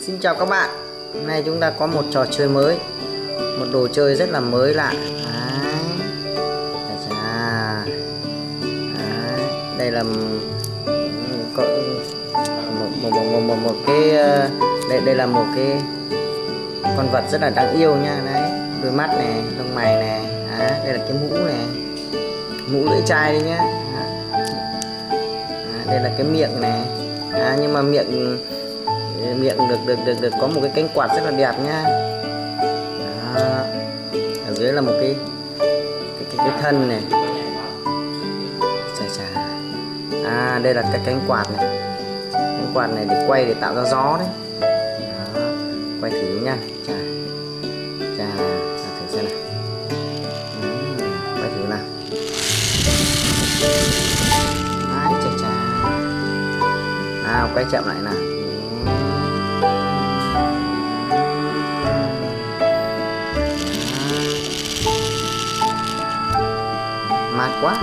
Xin chào các bạn Hôm nay chúng ta có một trò chơi mới Một đồ chơi rất là mới lạ Đấy. Chà. Đấy. Đây là có một, một, một, một, một, một cái ờ, đây, đây là một cái con vật rất là đáng yêu nha đấy đôi mắt này lông mày này đấy. đây là cái mũ này mũ lưỡi chai đấy nhá đấy. đây là cái miệng này à, nhưng mà miệng miệng được được được được có một cái cánh quạt rất là đẹp nhá Đó. ở dưới là một cái cái cái, cái thân này. Chà chà. À đây là cái cánh quạt này. Cánh quạt này để quay để tạo ra gió đấy. Đó. quay thử nha chà. Chà thử xem nào. Ừ. quay thử nào. Đấy, chà chà. Nào quay chậm lại nào. Quá.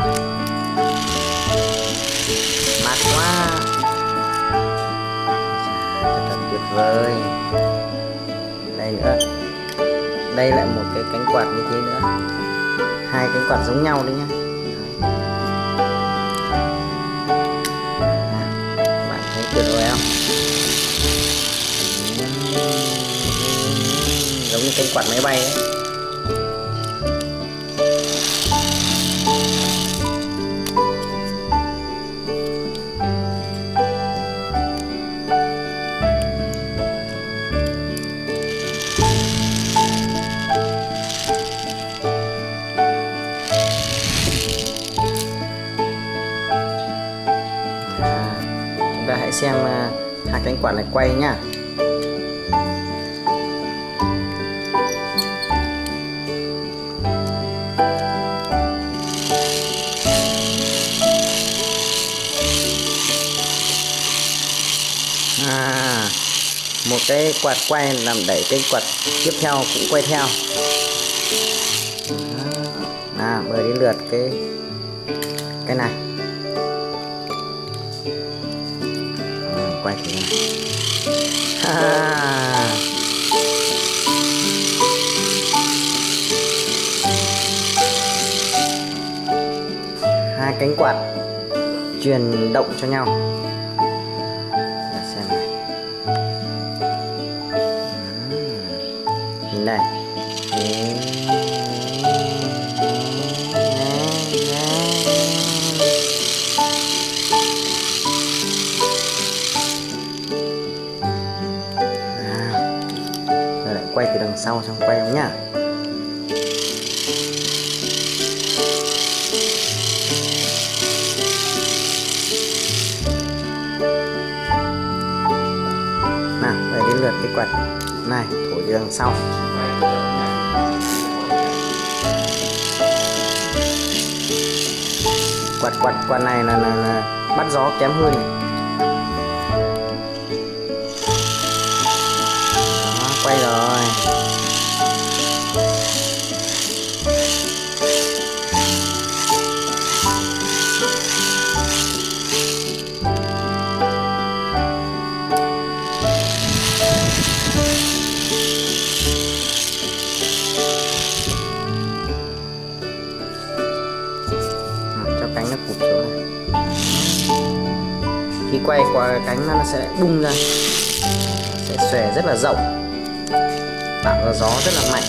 Mát quá. Thật là tuyệt vời. Đây nữa. Đây lại một cái cánh quạt như thế nữa. Hai cánh quạt giống nhau đấy nhá. Bạn thấy tuyệt vời không? Giống như cánh quạt máy bay ấy. Xem à, hai cánh quạt này quay nhá. À, một cái quạt quay làm đẩy cái quạt tiếp theo cũng quay theo. À, mời đến lượt cái cái này. Quay thử nào à. hai cánh quạt truyền động cho nhau quay từ đằng sau xong quay không nhá. Nào bây đến lượt cái quạt. Này thổi từ đằng sau. Quạt quạt quạt này là, là, là bắt gió kém hơn này. Rồi. Cho cánh nó cụp xuống này. Khi quay qua cánh nó sẽ bung ra. Sẽ xòe rất là rộng tạo ra gió rất là mạnh.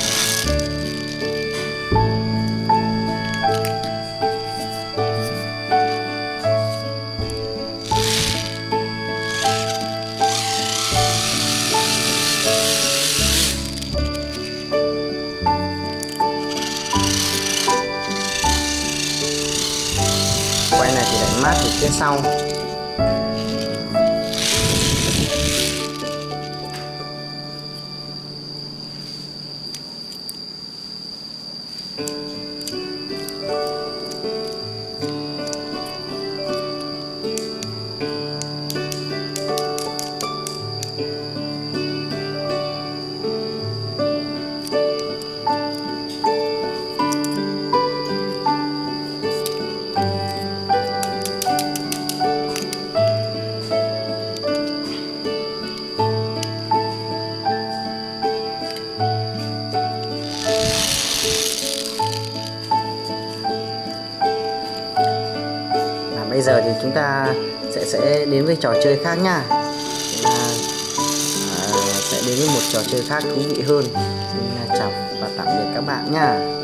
Quay này thì đánh mát từ phía sau. Giờ thì chúng ta sẽ sẽ đến với trò chơi khác nha. Chúng ta à, sẽ đến với một trò chơi khác thú vị hơn. Xin chào và tạm biệt các bạn nha.